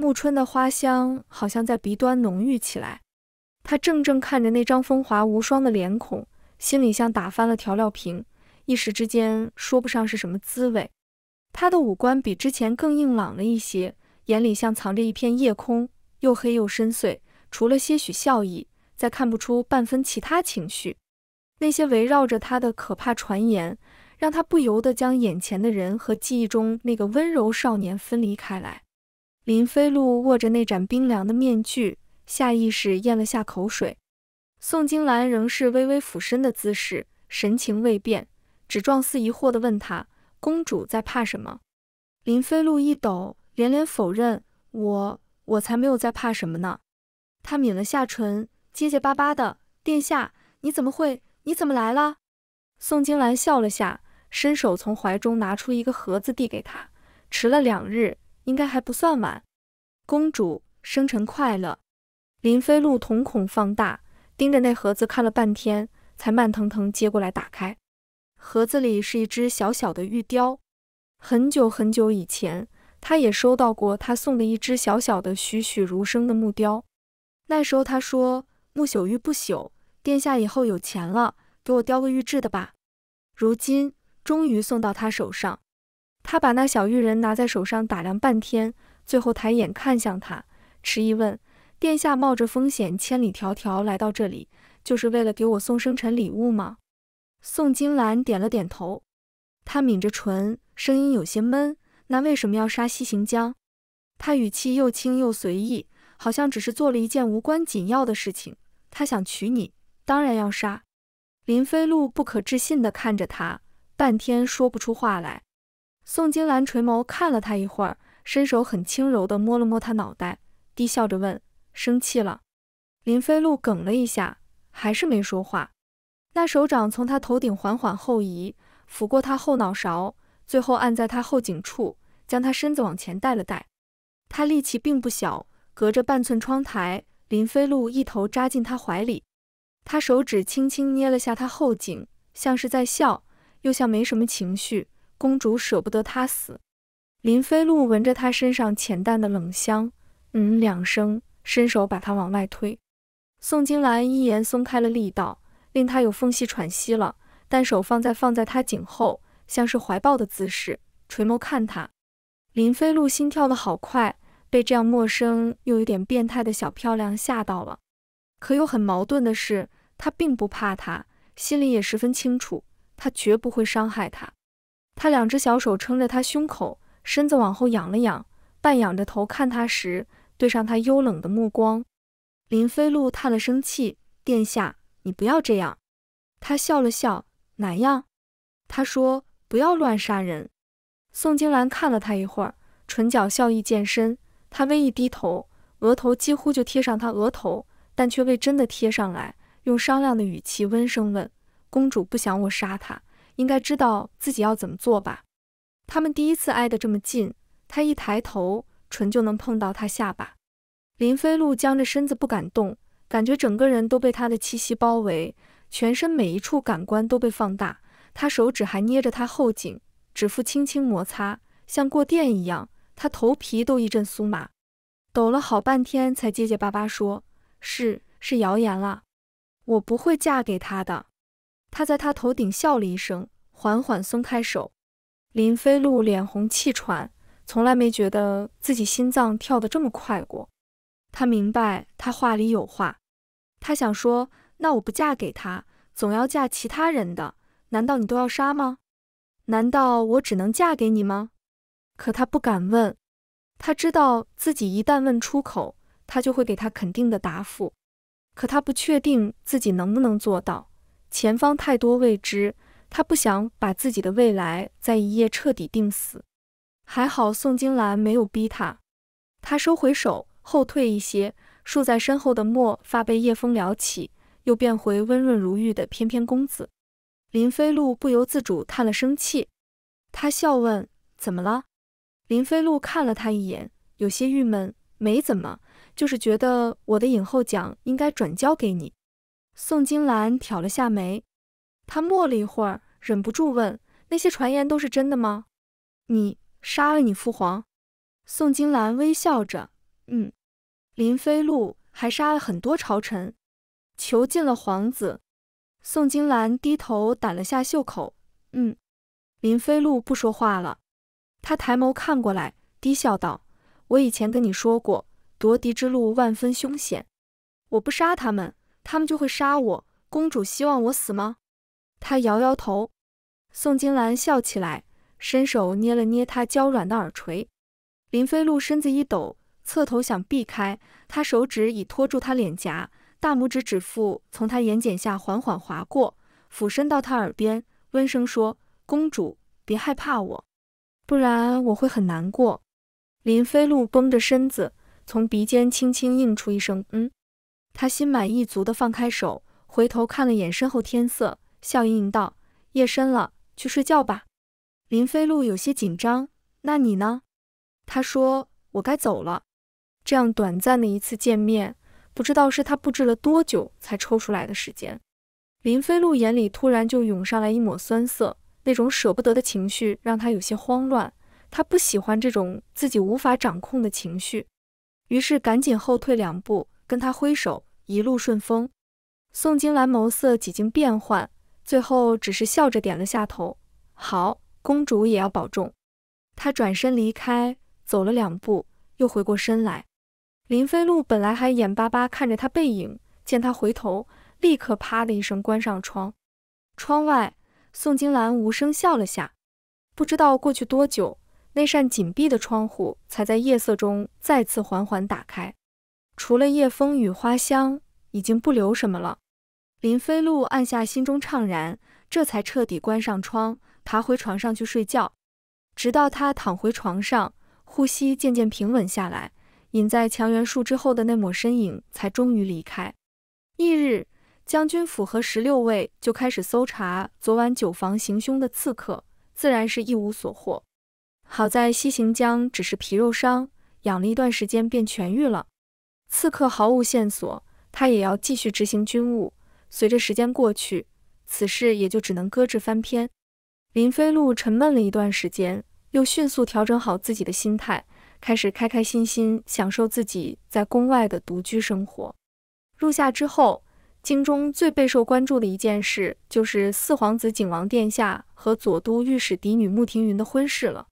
暮春的花香好像在鼻端浓郁起来。他怔怔看着那张风华无双的脸孔，心里像打翻了调料瓶，一时之间说不上是什么滋味。他的五官比之前更硬朗了一些，眼里像藏着一片夜空，又黑又深邃，除了些许笑意，再看不出半分其他情绪。那些围绕着他的可怕传言，让他不由得将眼前的人和记忆中那个温柔少年分离开来。林飞鹿握着那盏冰凉的面具，下意识咽了下口水。宋金兰仍是微微俯身的姿势，神情未变，只状似疑惑地问他：“公主在怕什么？”林飞鹿一抖，连连否认：“我……我才没有在怕什么呢。”他抿了下唇，结结巴巴的：“殿下，你怎么会？你怎么来了？”宋金兰笑了下，伸手从怀中拿出一个盒子递给他：“迟了两日。”应该还不算晚，公主生辰快乐。林飞鹿瞳孔放大，盯着那盒子看了半天，才慢腾腾接过来打开。盒子里是一只小小的玉雕。很久很久以前，他也收到过他送的一只小小的、栩栩如生的木雕。那时候他说：“木朽玉不朽，殿下以后有钱了，给我雕个玉制的吧。”如今终于送到他手上。他把那小玉人拿在手上打量半天，最后抬眼看向他，迟疑问：“殿下冒着风险千里迢迢来到这里，就是为了给我送生辰礼物吗？”宋金兰点了点头，他抿着唇，声音有些闷：“那为什么要杀西行江？”他语气又轻又随意，好像只是做了一件无关紧要的事情。他想娶你，当然要杀。林飞鹿不可置信地看着他，半天说不出话来。宋金兰垂眸看了他一会儿，伸手很轻柔地摸了摸他脑袋，低笑着问：“生气了？”林飞鹿哽了一下，还是没说话。那手掌从他头顶缓缓后移，抚过他后脑勺，最后按在他后颈处，将他身子往前带了带。他力气并不小，隔着半寸窗台，林飞鹿一头扎进他怀里。他手指轻轻捏了下他后颈，像是在笑，又像没什么情绪。公主舍不得他死，林飞鹿闻着他身上浅淡的冷香，嗯两声，伸手把他往外推。宋金兰一言松开了力道，令他有缝隙喘息了，但手放在放在他颈后，像是怀抱的姿势，垂眸看他。林飞鹿心跳的好快，被这样陌生又有点变态的小漂亮吓到了。可又很矛盾的是，他并不怕他，心里也十分清楚，他绝不会伤害他。他两只小手撑着他胸口，身子往后仰了仰，半仰着头看他时，对上他幽冷的目光。林飞鹿叹了声气：“殿下，你不要这样。”他笑了笑：“哪样？”他说：“不要乱杀人。”宋金兰看了他一会儿，唇角笑意渐深。他微一低头，额头几乎就贴上他额头，但却未真的贴上来，用商量的语气温声问：“公主不想我杀他？”应该知道自己要怎么做吧？他们第一次挨得这么近，他一抬头，唇就能碰到他下巴。林飞鹿僵着身子不敢动，感觉整个人都被他的气息包围，全身每一处感官都被放大。他手指还捏着他后颈，指腹轻轻摩擦，像过电一样。他头皮都一阵酥麻，抖了好半天，才结结巴巴说：“是，是谣言了，我不会嫁给他的。”他在他头顶笑了一声，缓缓松开手。林飞鹿脸红气喘，从来没觉得自己心脏跳得这么快过。他明白他话里有话，他想说：“那我不嫁给他，总要嫁其他人的，难道你都要杀吗？难道我只能嫁给你吗？”可他不敢问，他知道自己一旦问出口，他就会给他肯定的答复。可他不确定自己能不能做到。前方太多未知，他不想把自己的未来在一夜彻底定死。还好宋金兰没有逼他，他收回手，后退一些，竖在身后的墨发被夜风撩起，又变回温润如玉的翩翩公子。林飞鹿不由自主叹了声气，他笑问：“怎么了？”林飞鹿看了他一眼，有些郁闷：“没怎么，就是觉得我的影后奖应该转交给你。”宋金兰挑了下眉，她默了一会儿，忍不住问：“那些传言都是真的吗？你杀了你父皇？”宋金兰微笑着：“嗯，林飞鹿还杀了很多朝臣，囚禁了皇子。宋金兰低头掸了下袖口，嗯。林飞鹿不说话了，他抬眸看过来，低笑道：“我以前跟你说过，夺嫡之路万分凶险。我不杀他们，他们就会杀我。公主希望我死吗？”他摇摇头。宋金兰笑起来，伸手捏了捏他娇软的耳垂。林飞鹿身子一抖，侧头想避开，他手指已托住他脸颊，大拇指指腹从他眼睑下缓缓划过，俯身到他耳边，温声说。公主，别害怕我，不然我会很难过。林飞鹿绷着身子，从鼻尖轻轻应出一声“嗯”。他心满意足地放开手，回头看了眼身后天色，笑盈盈道：“夜深了，去睡觉吧。”林飞鹿有些紧张：“那你呢？”他说：“我该走了。”这样短暂的一次见面，不知道是他布置了多久才抽出来的时间。林飞鹿眼里突然就涌上来一抹酸涩。那种舍不得的情绪让他有些慌乱，他不喜欢这种自己无法掌控的情绪，于是赶紧后退两步，跟他挥手，一路顺风。宋金兰眸色几经变幻，最后只是笑着点了下头。好，公主也要保重。她转身离开，走了两步，又回过身来。林飞鹿本来还眼巴巴看着她背影，见她回头，立刻啪的一声关上窗。窗外。宋金兰无声笑了下，不知道过去多久，那扇紧闭的窗户才在夜色中再次缓缓打开。除了夜风与花香，已经不留什么了。林飞鹿按下心中怅然，这才彻底关上窗，爬回床上去睡觉。直到他躺回床上，呼吸渐渐平稳下来，隐在墙垣树之后的那抹身影才终于离开。翌日。将军府和十六卫就开始搜查昨晚酒房行凶的刺客，自然是一无所获。好在西行江只是皮肉伤，养了一段时间便痊愈了。刺客毫无线索，他也要继续执行军务。随着时间过去，此事也就只能搁置翻篇。林飞路沉闷了一段时间，又迅速调整好自己的心态，开始开开心心享受自己在宫外的独居生活。入夏之后。京中最备受关注的一件事，就是四皇子景王殿下和左都御史嫡女穆庭云的婚事了。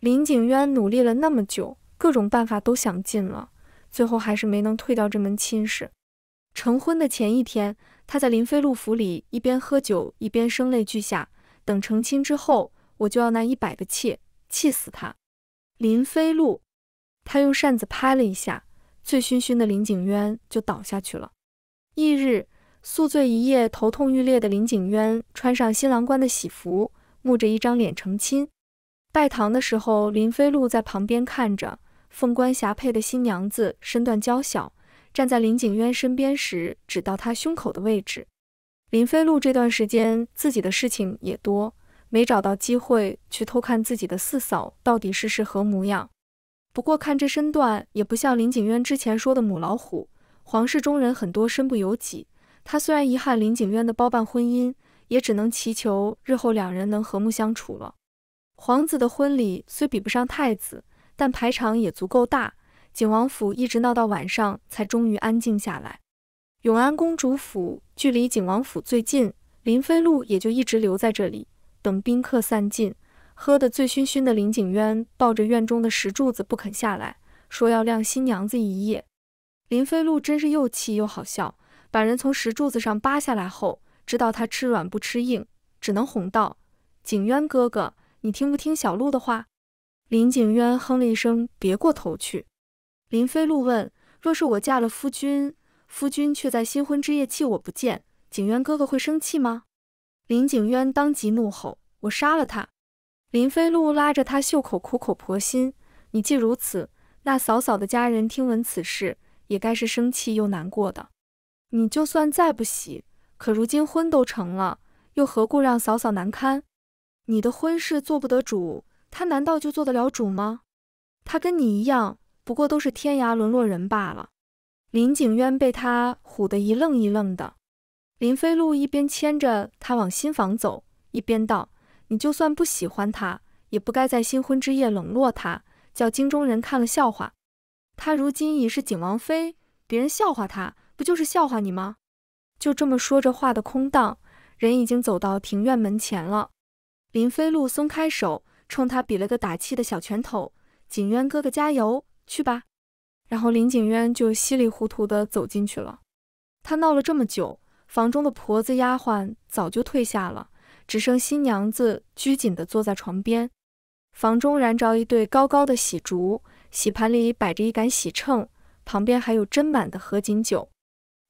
林景渊努力了那么久，各种办法都想尽了，最后还是没能退掉这门亲事。成婚的前一天，他在林飞鹿府里一边喝酒一边声泪俱下，等成亲之后，我就要那一百个妾，气死他！林飞鹿，他用扇子拍了一下，醉醺醺的林景渊就倒下去了。翌日，宿醉一夜、头痛欲裂的林景渊穿上新郎官的喜服，木着一张脸成亲。拜堂的时候，林飞鹿在旁边看着。凤冠霞帔的新娘子身段娇小，站在林景渊身边时，只到他胸口的位置。林飞路这段时间自己的事情也多，没找到机会去偷看自己的四嫂到底是是何模样。不过看这身段，也不像林景渊之前说的母老虎。皇室中人很多身不由己，他虽然遗憾林景渊的包办婚姻，也只能祈求日后两人能和睦相处了。皇子的婚礼虽比不上太子，但排场也足够大。景王府一直闹到晚上，才终于安静下来。永安公主府距离景王府最近，林飞鹿也就一直留在这里，等宾客散尽。喝得醉醺醺的林景渊抱着院中的石柱子不肯下来，说要晾新娘子一夜。林飞鹿真是又气又好笑，把人从石柱子上扒下来后，知道他吃软不吃硬，只能哄道：“景渊哥哥，你听不听小鹿的话？”林景渊哼了一声，别过头去。林飞鹿问：“若是我嫁了夫君，夫君却在新婚之夜弃我不见，景渊哥哥会生气吗？”林景渊当即怒吼：“我杀了他！”林飞鹿拉着他袖口，苦口婆心：“你既如此，那嫂嫂的家人听闻此事。”也该是生气又难过的。你就算再不喜，可如今婚都成了，又何故让嫂嫂难堪？你的婚事做不得主，他难道就做得了主吗？他跟你一样，不过都是天涯沦落人罢了。林景渊被他唬得一愣一愣的。林飞鹿一边牵着他往新房走，一边道：“你就算不喜欢他，也不该在新婚之夜冷落他，叫京中人看了笑话。”他如今已是景王妃，别人笑话他，不就是笑话你吗？就这么说着话的空档，人已经走到庭院门前了。林飞鹿松开手，冲他比了个打气的小拳头：“景渊哥哥加油，去吧。”然后林景渊就稀里糊涂地走进去了。他闹了这么久，房中的婆子丫鬟早就退下了，只剩新娘子拘谨地坐在床边。房中燃着一对高高的喜烛，喜盘里摆着一杆喜秤，旁边还有斟满的合卺酒。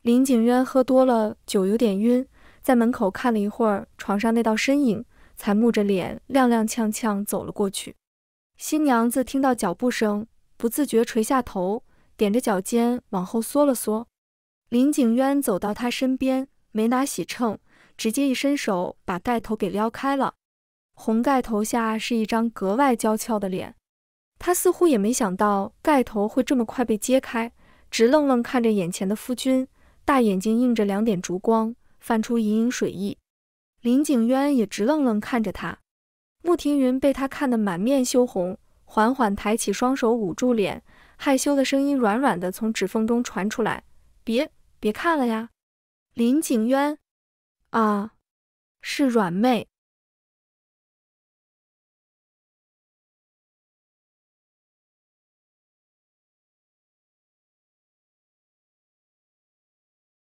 林景渊喝多了酒，有点晕，在门口看了一会儿床上那道身影，才木着脸踉踉跄跄走了过去。新娘子听到脚步声，不自觉垂下头。踮着脚尖往后缩了缩，林景渊走到她身边，没拿喜秤，直接一伸手把盖头给撩开了。红盖头下是一张格外娇俏的脸，他似乎也没想到盖头会这么快被揭开，直愣愣看着眼前的夫君，大眼睛映着两点烛光，泛出隐隐水意。林景渊也直愣愣看着他，穆庭云被他看得满面羞红，缓缓抬起双手捂住脸。害羞的声音软软的从指缝中传出来：“别别看了呀，林景渊，啊，是软妹。”